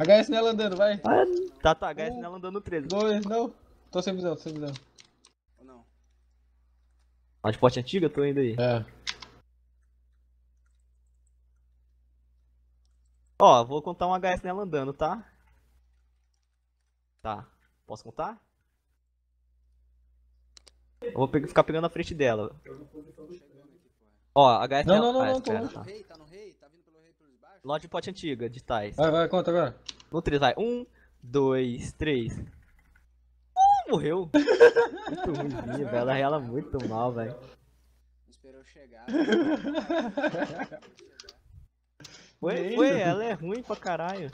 HS nela andando, vai. Tá, tá, HS Um, nela andando no 13. Dois, não. Tô sem visão, tô sem visão. Ou não? Ó, de porte antiga, tô indo aí. É. Ó, vou contar um HS nela andando, tá? Tá. Posso contar? Eu vou pe- ficar pegando a frente dela. Ó, HS Não, nela. não, não, ah, não, espera, tô Tá tá. no rei, tá no rei, tá vindo Lote de pote antiga, de tais. Vai, vai, conta agora. No 3, vai. 1, 2, 3. Uh, morreu. muito ruimzinho, velho. Ela ela muito mal, velho. Esperou chegar. Foi, isso. ela é ruim pra caralho.